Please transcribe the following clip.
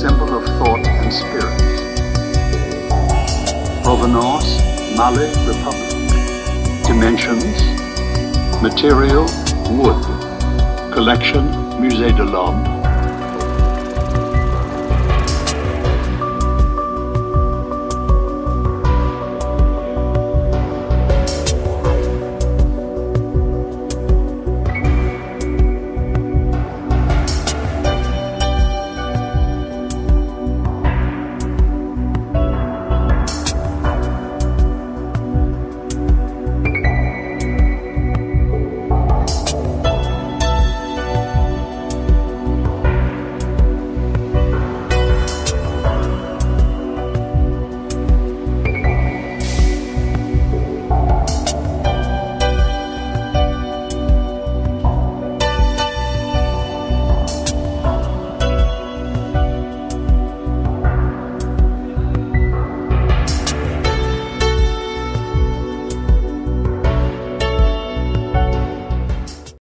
symbol of thought and spirit. Provenance, Mali, Republic. Dimensions, material, wood. Collection, Musée de l'Homme.